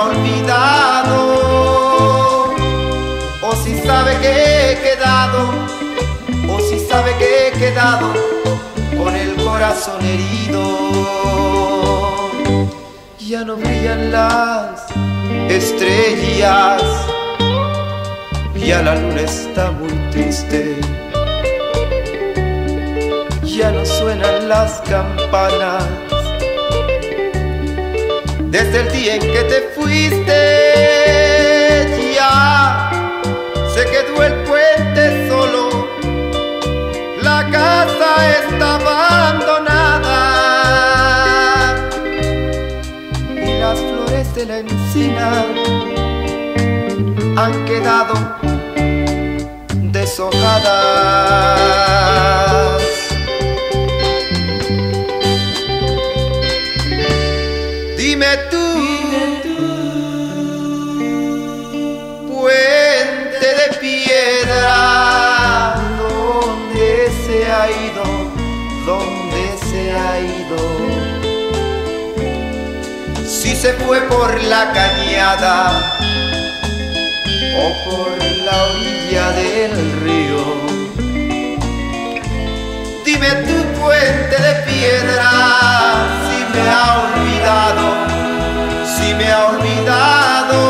olvidado, o si sabe que he quedado, o si sabe que he quedado con el corazón herido. Ya no brillan las estrellas, ya la luna está muy triste. Ya no suenan las campanas desde el día en que te fuiste ya se quedó el puente solo. La casa está abandonada. Y las flores de la encina han quedado deshojadas se fue por la cañada o por la orilla del río. Dime tu puente de piedra si me ha olvidado, si me ha olvidado,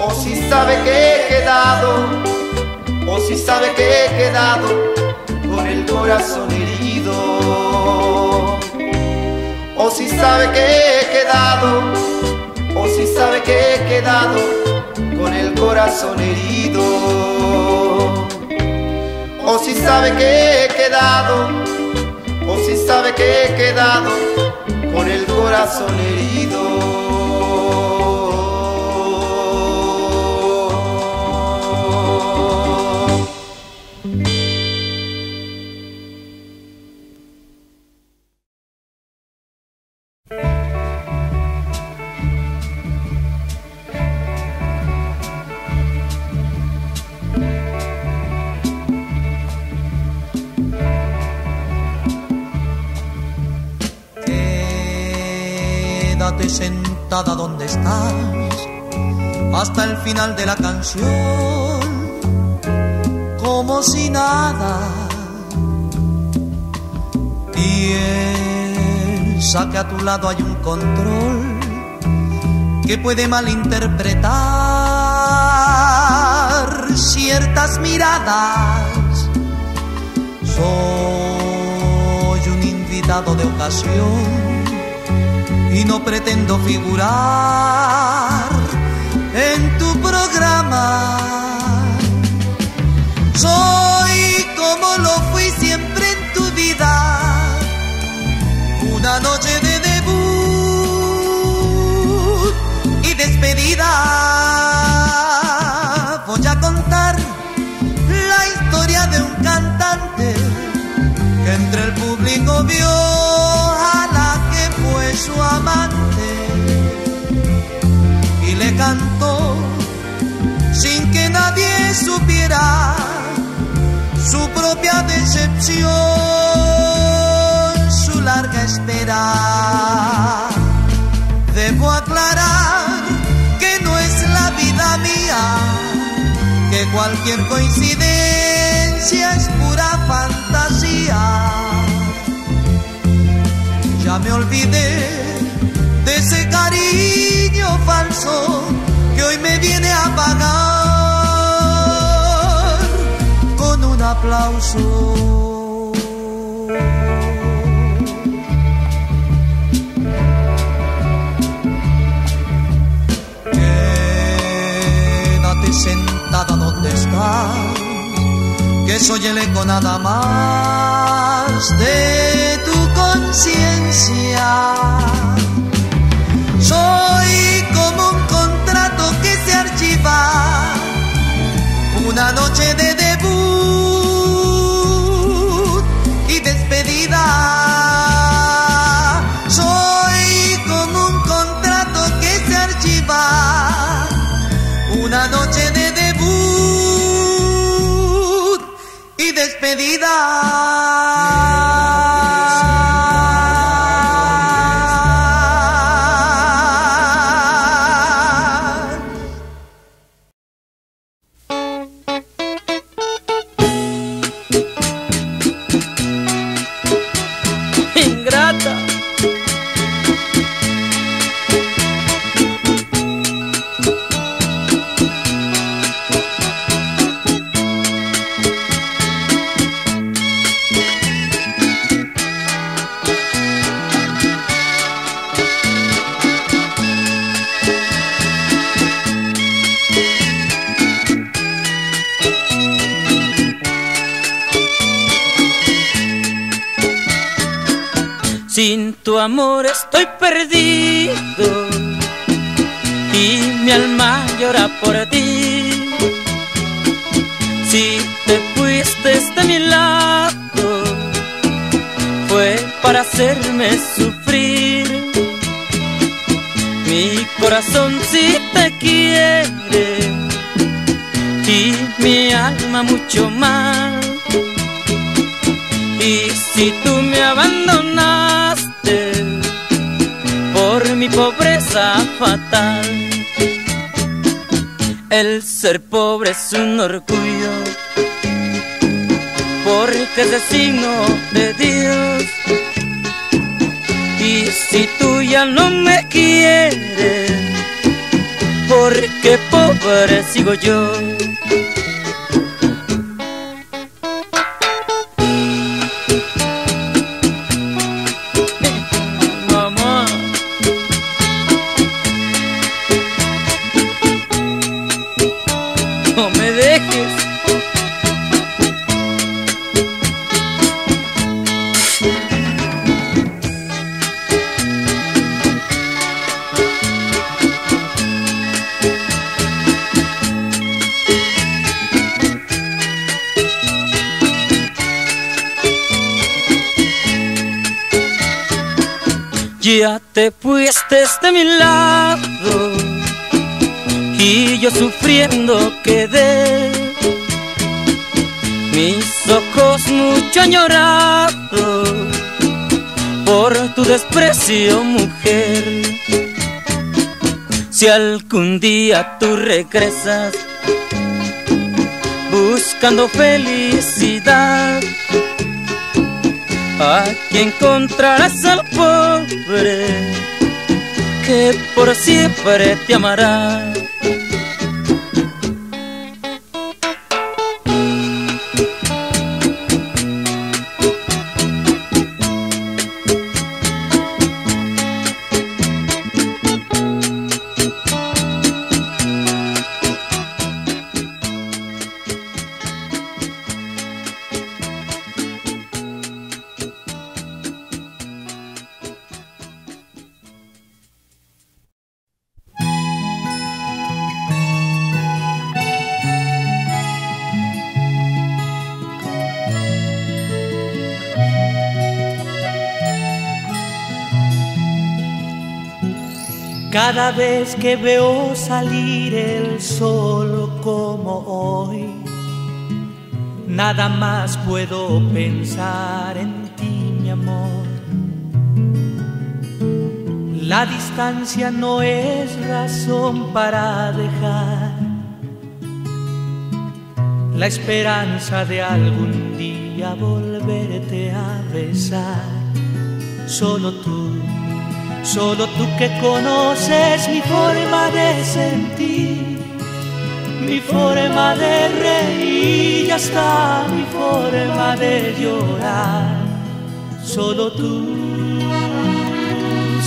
o si sabe que he quedado, o si sabe que he quedado con el corazón herido, si sabe que he quedado, o si sabe que he quedado con el corazón herido o si sabe que he quedado, o si sabe que he quedado con el corazón herido. Hasta el final de la canción, como si nada. Piensa que a tu lado hay un control que puede malinterpretar ciertas miradas. Soy un invitado de ocasión y no pretendo figurar supiera su propia decepción, su larga espera. Debo aclarar que no es la vida mía Cualquier coincidencia es pura fantasía. Ya me olvidé de ese cariño falso que hoy me viene a pagar aplauso. Quédate sentada donde estás, que soy el eco nada más de tu conciencia. Soy Mi corazón si te quiere y mi alma mucho más. Y si tú me abandonaste por mi pobreza fatal, el ser pobre es un orgullo, porque es el signo de Dios. Si tú ya no me quieres, porque pobre sigo yo. Ya te fuiste de mi lado y yo sufriendo quedé. Mis ojos mucho han por tu desprecio, mujer. Si algún día tú regresas buscando felicidad, Aquí encontrarás al pobre que por siempre te amará. Cada vez que veo salir el sol como hoy, nada más puedo pensar en ti, mi amor. La distancia no es razón para dejar la esperanza de algún día volverte a besar. Solo tú, solo tú que conoces mi forma de sentir, mi forma de reír y hasta mi forma de llorar. Solo tú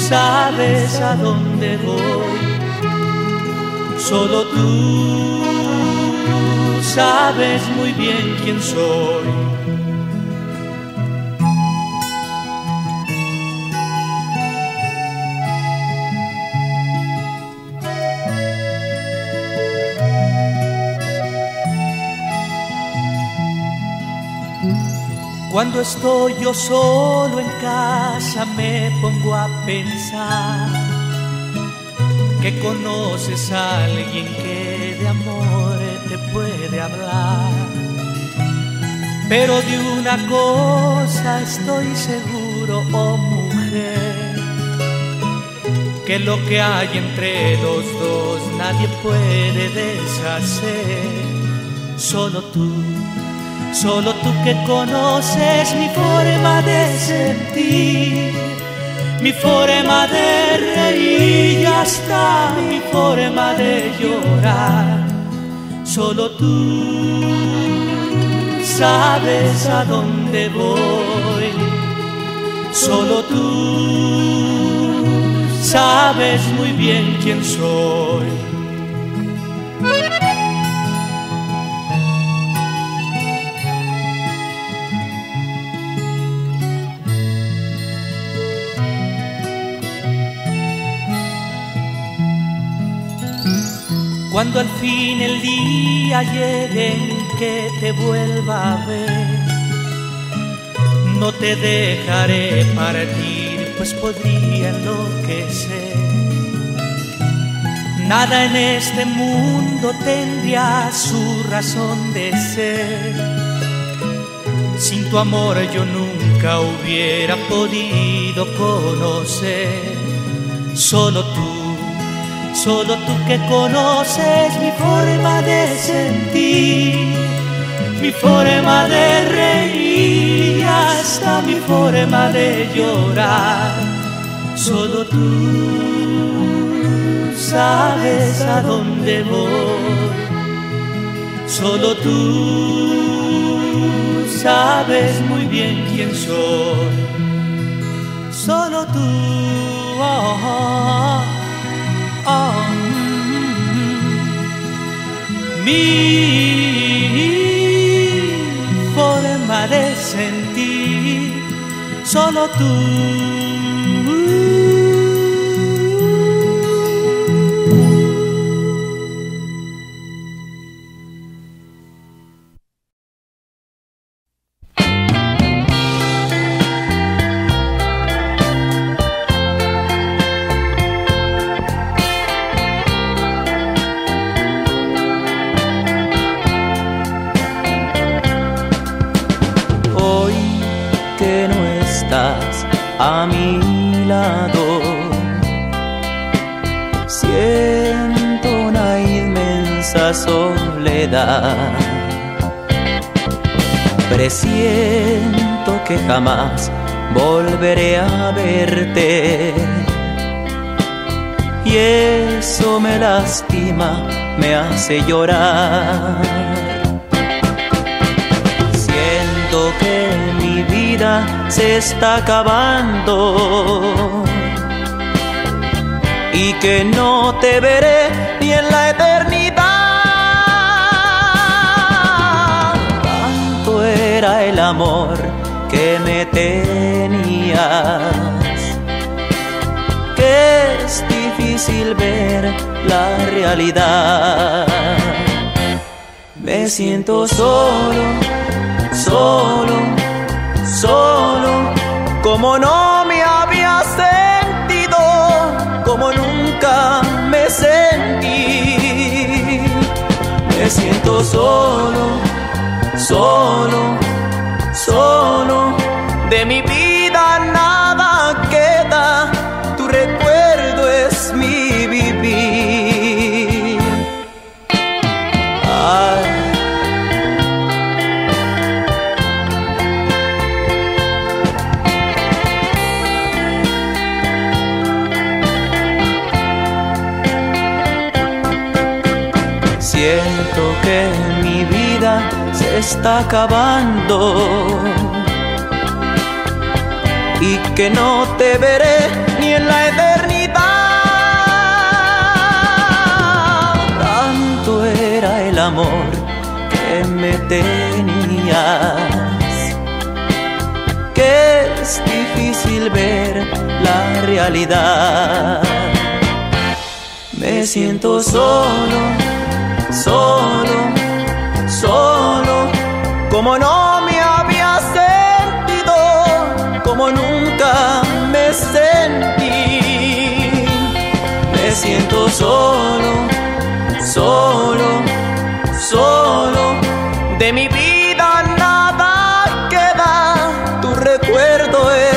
sabes a dónde voy, solo tú sabes muy bien quién soy. Cuando estoy yo solo en casa me pongo a pensar que conoces a alguien que de amor te puede hablar. Pero de una cosa estoy seguro, oh mujer, que lo que hay entre los dos nadie puede deshacer, solo tú. Solo tú que conoces mi forma de sentir, mi forma de reír y hasta mi forma de llorar. Solo tú sabes a dónde voy. Solo tú sabes muy bien quién soy. Cuando al fin el día llegue en que te vuelva a ver, no te dejaré partir, pues podría enloquecer. Nada en este mundo tendría su razón de ser. Sin tu amor yo nunca hubiera podido conocer. Solo tú Solo tú que conoces mi forma de sentir, mi forma de reír y hasta mi forma de llorar. Solo tú sabes a dónde voy. Solo tú sabes muy bien quién soy. Solo tú. Oh, oh, oh, mi forma de sentir, solo tú. Volveré a verte. Y eso me lastima, me hace llorar. Siento que mi vida se está acabando y que no te veré ni en la eternidad. Tanto era el amor me tenías que es difícil ver la realidad. Me siento solo solo, solo, como no me había sentido, como nunca me sentí. Me siento solo, De mi vida nada queda, tu recuerdo es mi vivir. Ay. Siento que mi vida se está acabando y que no te veré ni en la eternidad. Tanto era el amor que me tenías que es difícil ver la realidad. Me siento solo, solo, solo, como no sentí. Me siento solo, solo, solo, de mi vida nada queda, tu recuerdo es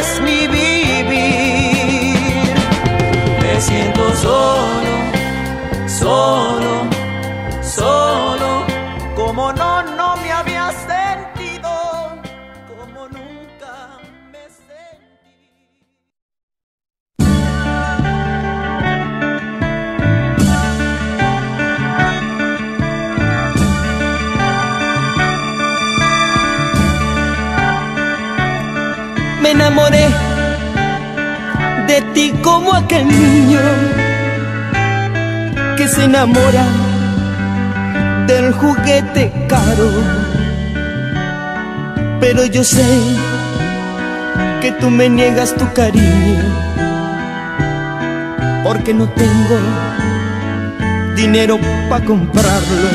como aquel niño que se enamora del juguete caro. Pero yo sé que tú me niegas tu cariño, porque no tengo dinero para comprarlo.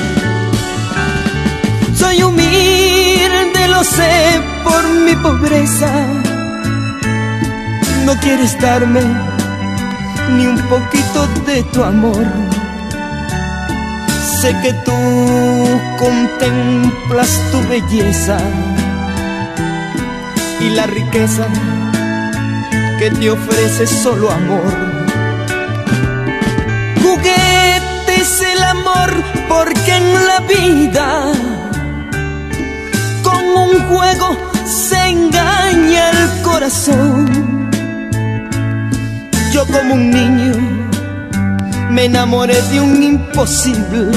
Soy humilde, lo sé por mi pobreza. No quieres darme ni un poquito de tu amor. Sé que tú contemplas tu belleza y la riqueza que te ofrece solo amor. Juguete es el amor porque en la vida con un juego se engaña el corazón. Yo como un niño me enamoré de un imposible.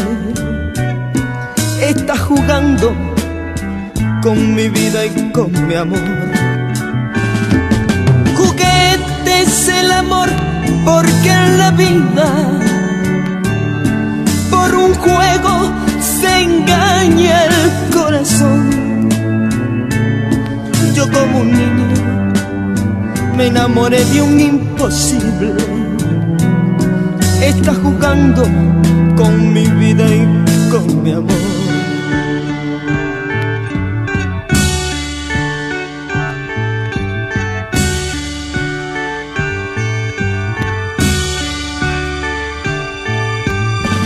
Está jugando con mi vida y con mi amor. Juguete es el amor porque en la vida por un juego se engaña el corazón. Yo como un niño me enamoré de un imposible está jugando con mi vida y con mi amor.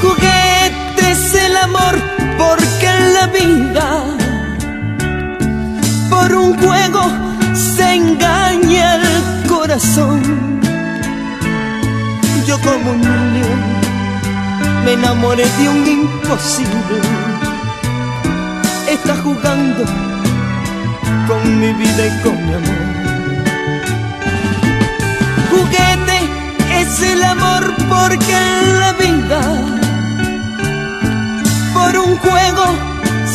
Juguete es el amor porque en la vida por un juego se engaña el corazón como un niño me enamoré de un imposible. Está jugando con mi vida y con mi amor. Juguete es el amor porque en la vida por un juego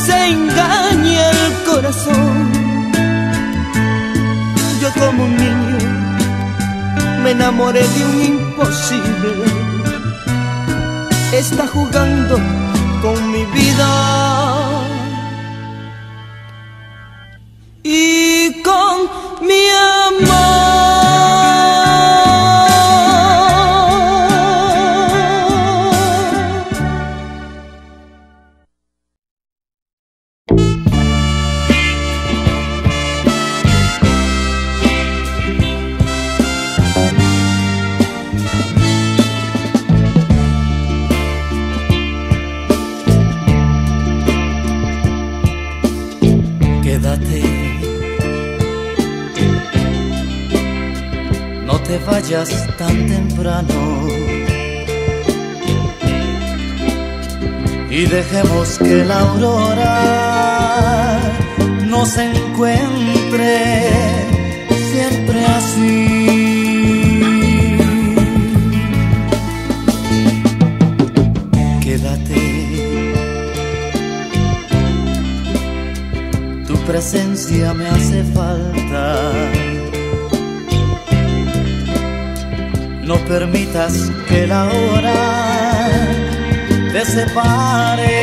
se engaña el corazón. Yo como un niño me enamoré de un imposible. Está jugando con mi vida. Y con mi Y dejemos que la aurora nos encuentre siempre así. Quédate, tu presencia me hace falta. Permitas que la hora te separe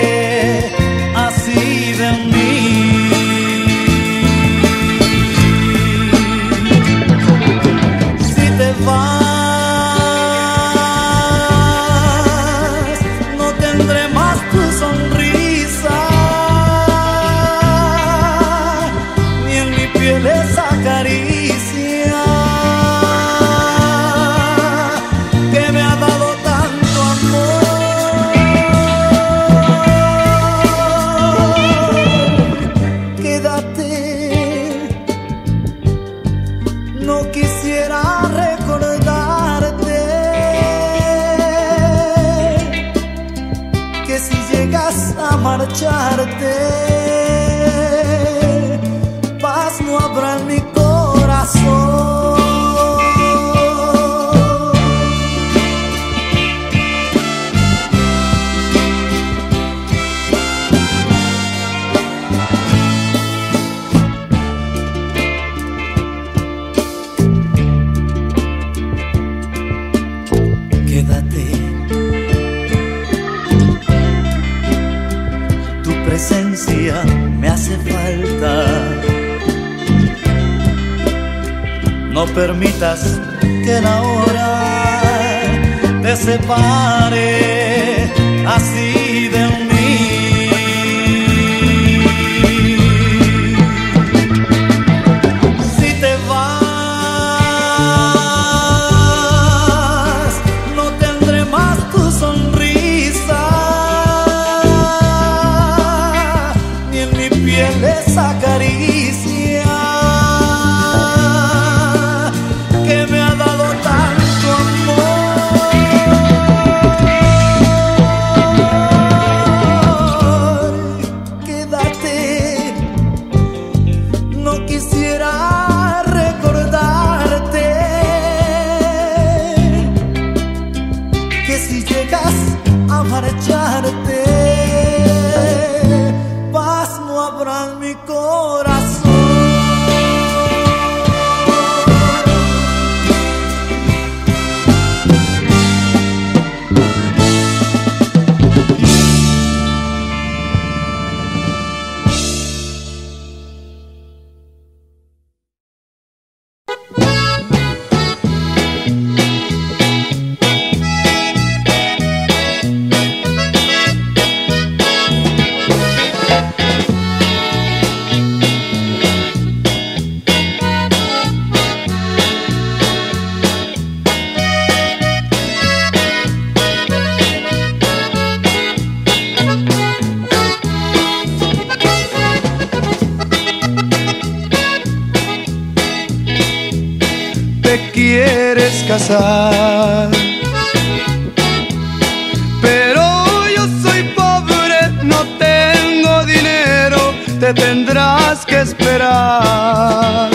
te tendrás que esperar.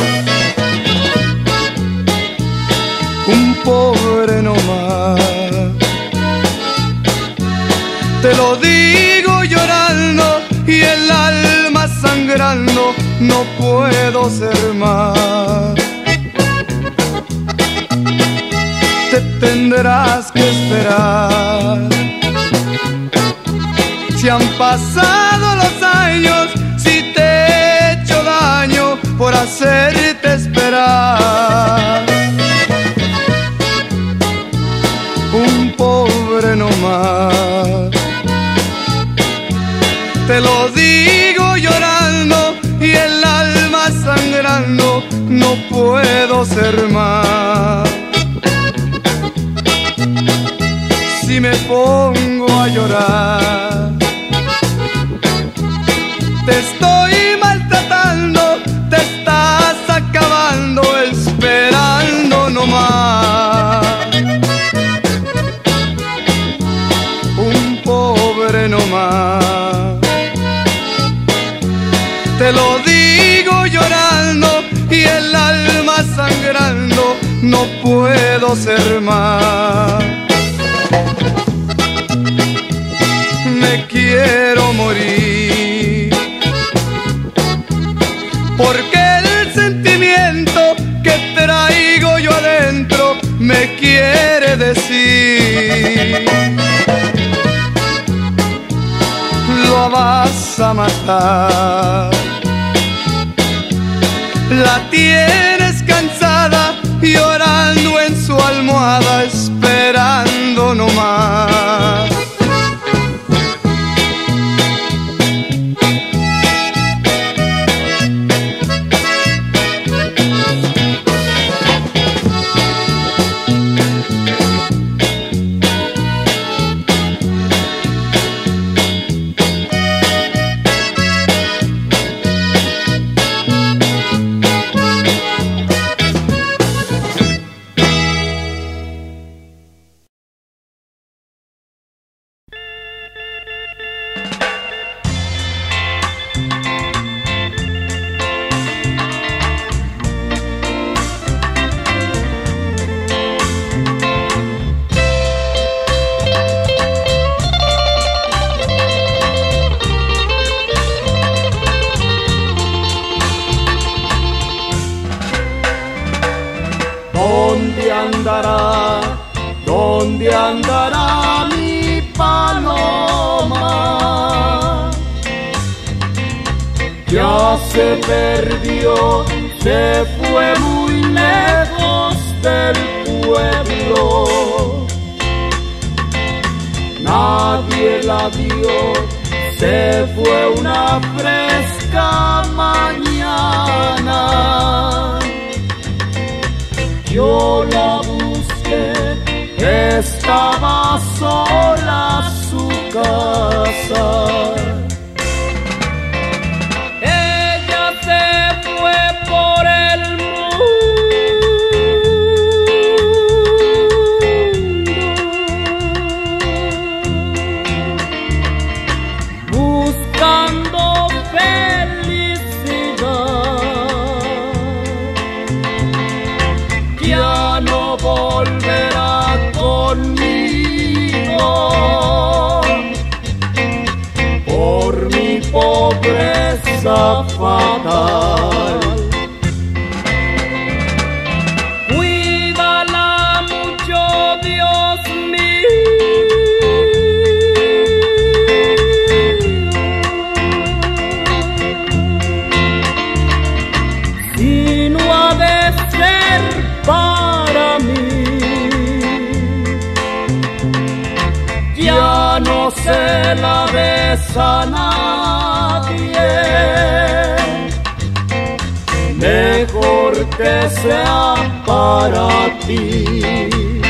Un pobre no más. Te lo digo llorando y el alma sangrando, no puedo ser más. tendrás que esperar. Si han pasado por hacerte esperar. Un pobre no más. Te lo digo llorando y el alma sangrando, no puedo ser más. si me pongo a llorar. quiero ser. Me quiero morir. Porque el sentimiento que traigo yo adentro me quiere decir. Lo vas a matar. La tierra almohada esperando nomás. Se perdió, se fue muy lejos del pueblo. Nadie la vio, se fue una fresca mañana yo la busqué, estaba sola su casa. No se la besa nadie. Mejor que sea para ti.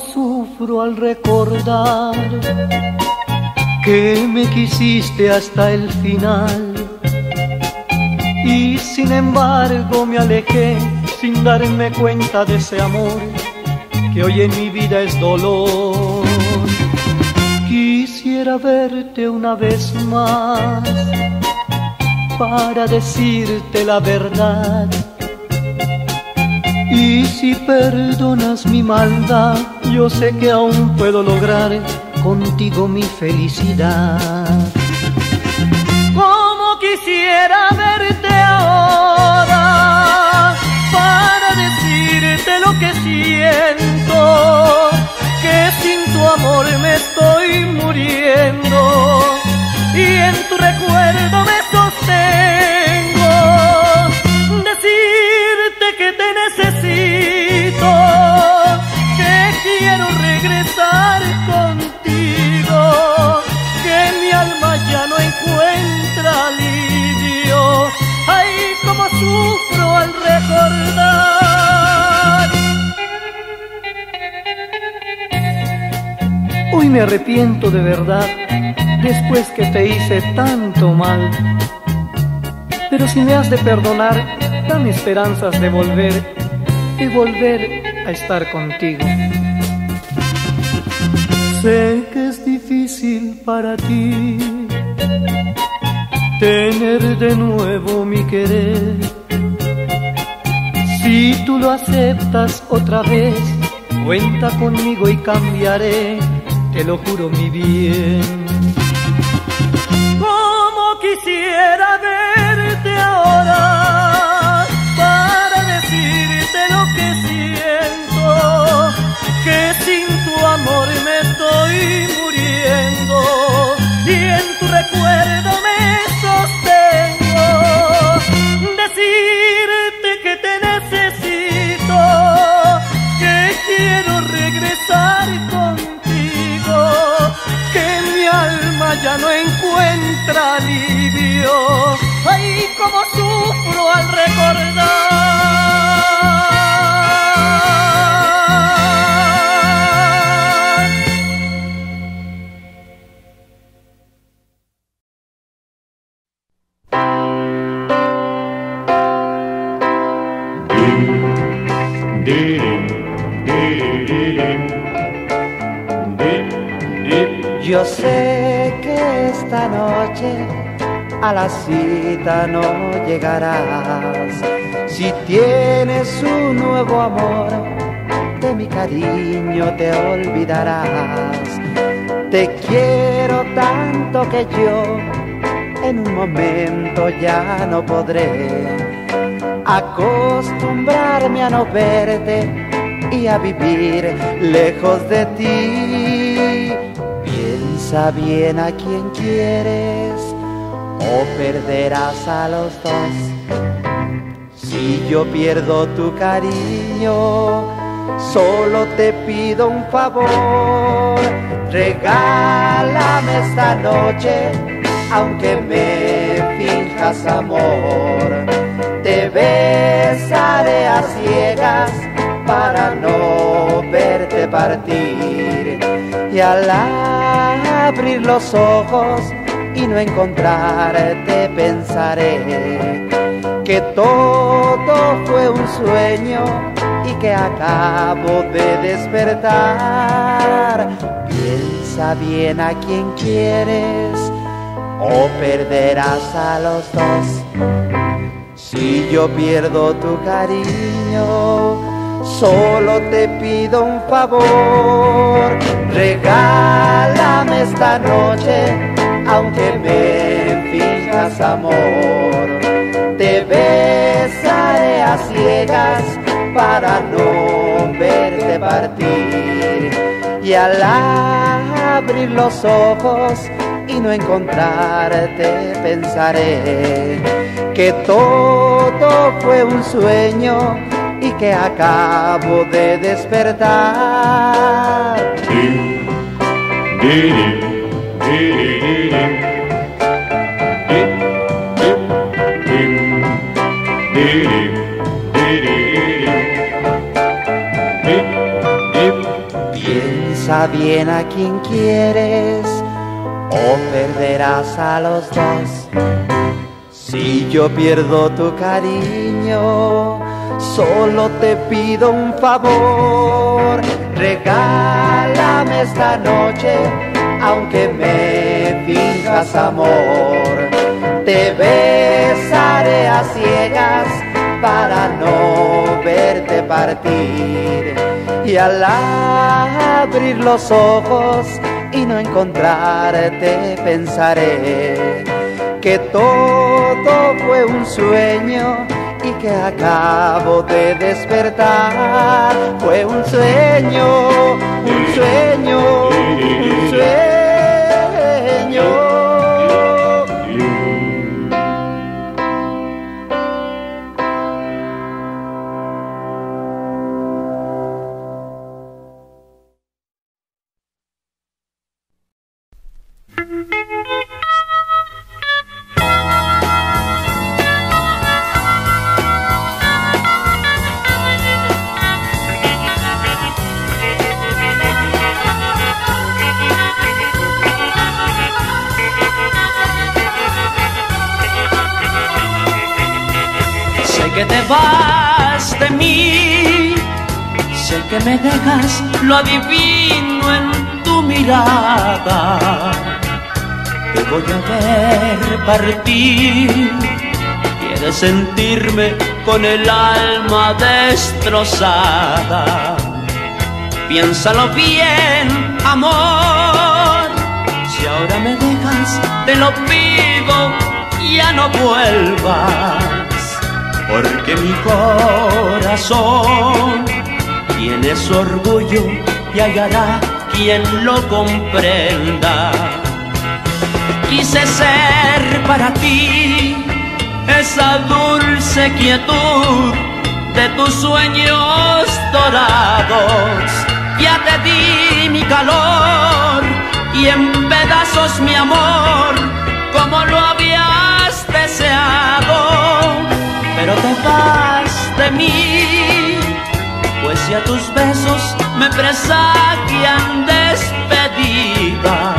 Sufro al recordar que me quisiste hasta el final. Y sin embargo me alejé sin darme cuenta de ese amor que hoy en mi vida es dolor. Quisiera verte una vez más para decirte la verdad. Y si perdonas mi maldad, yo sé que aún puedo lograr contigo mi felicidad. Como quisiera verte ahora para decirte lo que siento, que sin tu amor me estoy muriendo y en tu recuerdo me sostengo. Sufro al recordar. Hoy me arrepiento de verdad después que te hice tanto mal. Pero si me has de perdonar, dame esperanzas de volver, de volver a estar contigo. Sé que es difícil para ti tener de nuevo mi querer. Si tú lo aceptas otra vez, cuenta conmigo y cambiaré, te lo juro mi bien. Como quisiera verte ahora para decirte lo que siento, que sin tu amor me estoy muriendo y en tu recuerdo me regresar contigo, que mi alma ya no encuentra alivio. Ay, como sufro al recordar. A la cita no llegarás. Si tienes un nuevo amor, de mi cariño te olvidarás. Te quiero tanto que yo en un momento ya no podré acostumbrarme a no verte y a vivir lejos de ti. Piensa bien a quien quieres o perderás a los dos. Si yo pierdo tu cariño, solo te pido un favor. Regálame esta noche, aunque me finjas amor. Te besaré a ciegas para no verte partir. Y al abrir los ojos y no encontrarte pensaré que todo fue un sueño y que acabo de despertar. Piensa bien a quien quieres o perderás a los dos. Si yo pierdo tu cariño, solo te pido un favor. Regálame esta noche, aunque me finjas amor. Te besaré a ciegas para no verte partir. Y al abrir los ojos y no encontrarte, pensaré que todo fue un sueño y que acabo de despertar. Bien a quien quieres o perderás a los dos. Si yo pierdo tu cariño, solo te pido un favor. Regálame esta noche, aunque me finjas amor. Te besaré a ciegas para no verte partir. Y al abrir los ojos y no encontrarte, pensaré que todo fue un sueño y que acabo de despertar. Fue un sueño, un sueño, un sueño. Lo adivino en tu mirada. Te voy a ver partir. Quieres sentirme con el alma destrozada. Piénsalo bien, amor. Si ahora me dejas, te lo pido, ya no vuelvas. Porque mi corazón tiene su orgullo y hallará quien lo comprenda. Quise ser para ti esa dulce quietud de tus sueños dorados. Ya te di mi calor y en pedazos mi amor, como lo habías deseado. Pero te vas de mí, pues ya tus besos me presagian despedida.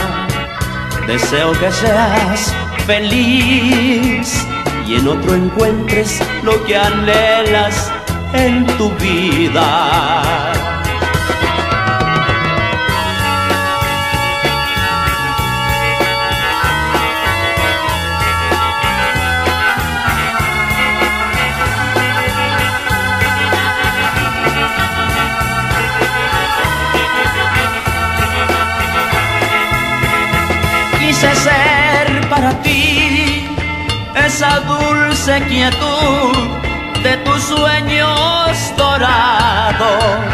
Deseo que seas feliz y en otro encuentres lo que anhelas en tu vida. Quise ser para ti esa dulce quietud de tus sueños dorados.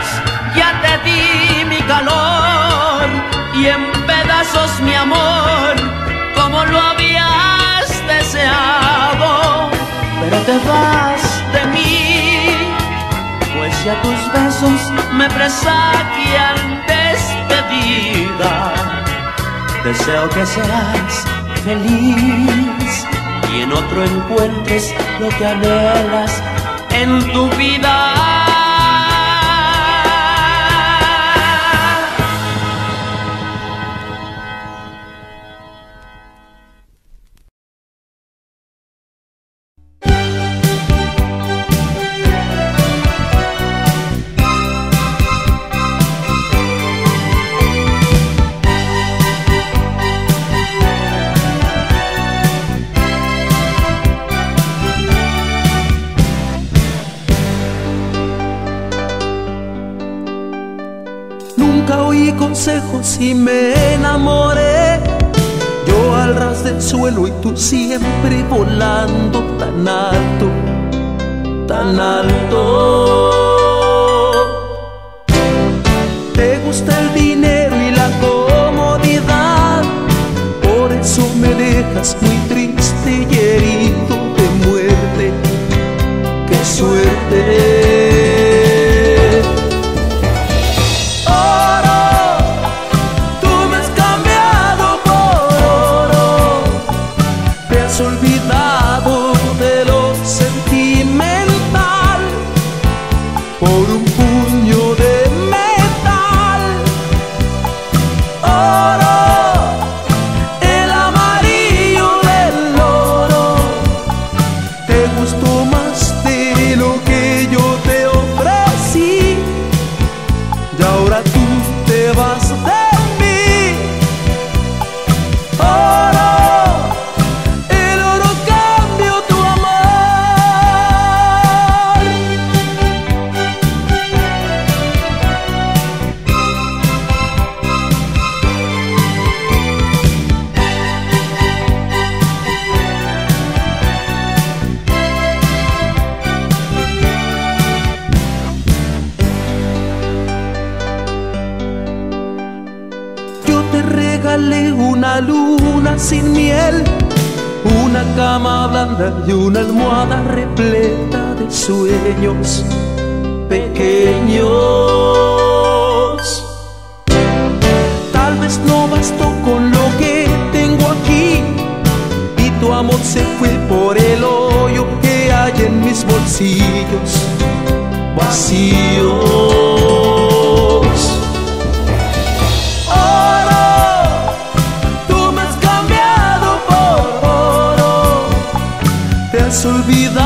Ya te di mi calor y en pedazos mi amor, como lo habías deseado. Pero te vas de mí, pues ya tus besos me presagian despedida. Deseo que seas feliz y en otro encuentres lo que anhelas en tu vida. Consejos y me enamoré. Yo al ras del suelo y tú siempre volando tan alto, tan alto. Te gusta el dinero cama blanda y una almohada repleta de sueños pequeños. Tal vez no bastó con lo que tengo aquí y tu amor se fue por el hoyo que hay en mis bolsillos vacíos. olvidar.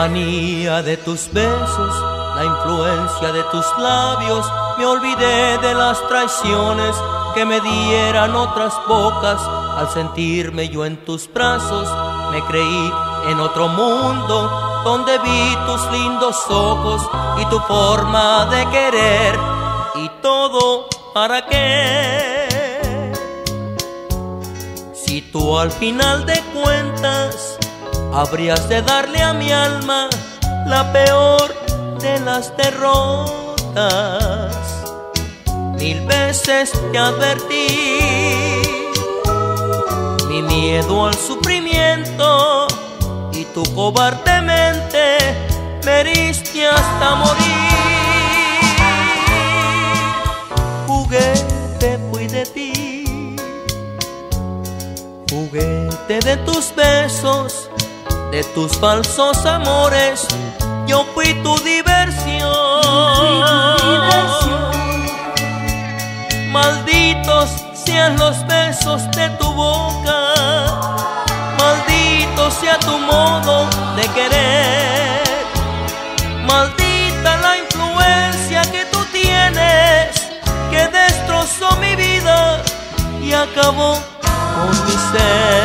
Manía de tus besos, la influencia de tus labios, me olvidé de las traiciones que me dieran otras bocas. Al sentirme yo en tus brazos, me creí en otro mundo donde vi tus lindos ojos y tu forma de querer. Y todo para qué? Si tú al final de cuentas habrías de darle a mi alma la peor de las derrotas. Mil veces te advertí mi miedo al sufrimiento y tu cobardemente me heriste hasta morir. Juguete fui de ti juguete de tus besos, de tus falsos amores, yo fui tu diversión. Malditos sean los besos de tu boca, maldito sea tu modo de querer, maldita la influencia que tú tienes, que destrozó mi vida y acabó con mi ser.